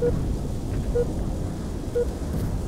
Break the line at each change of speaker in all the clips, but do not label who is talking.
The lead.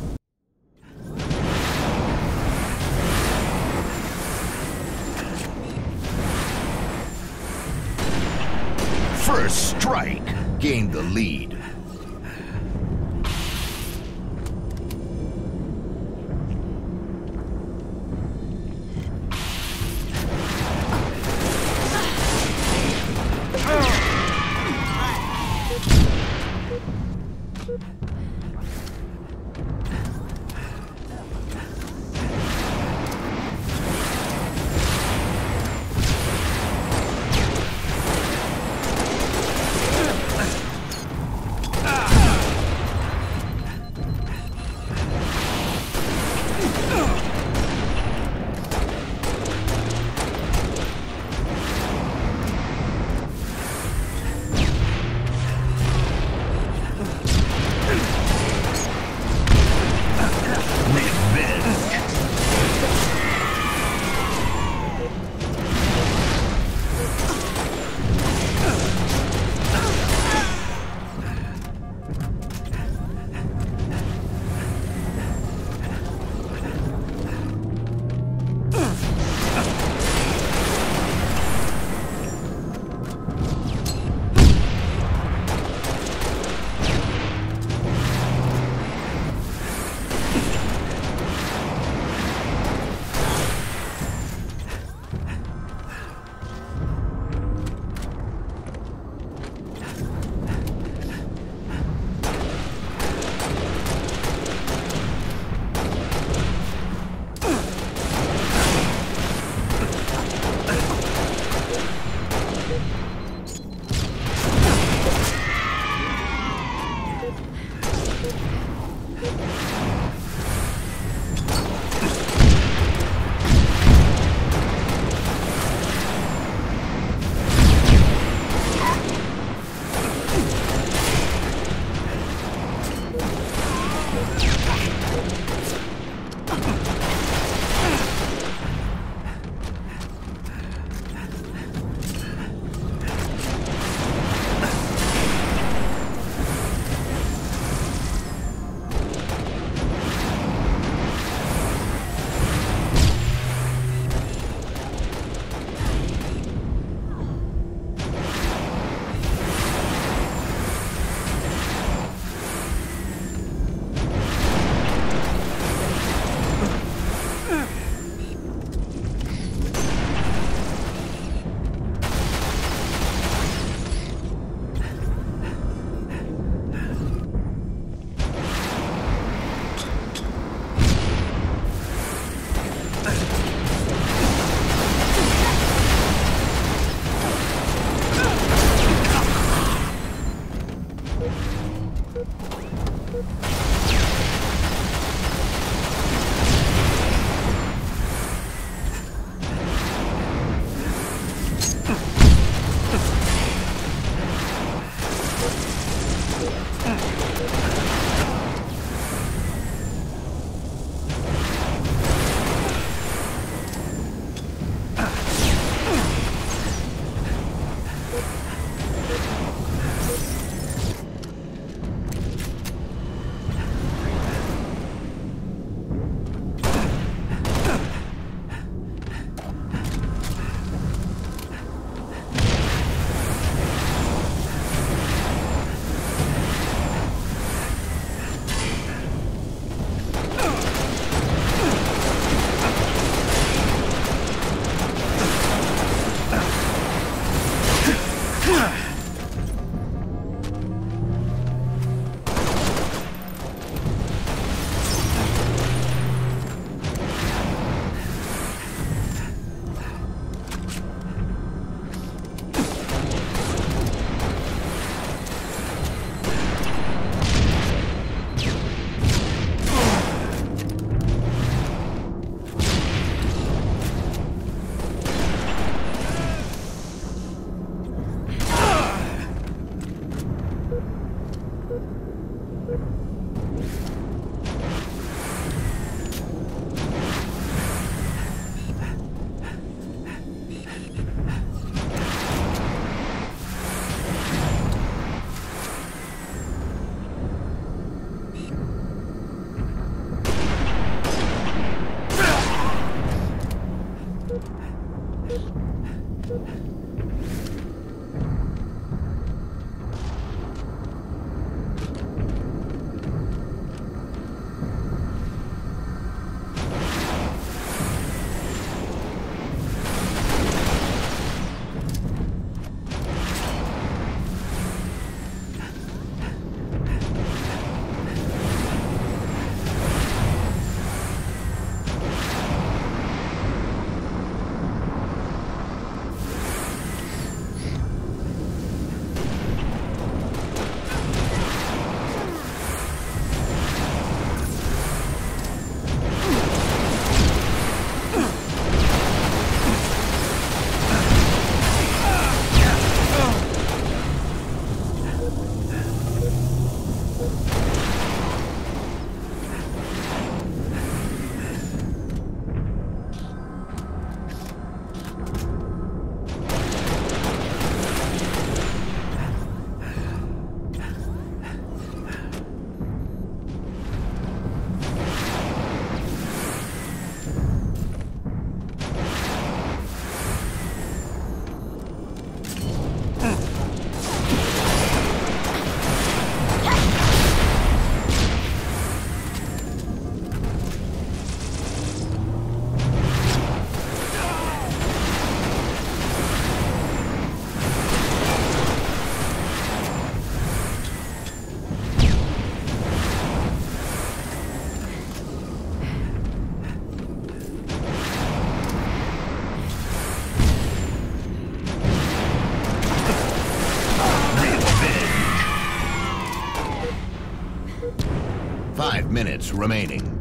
Minutes remaining.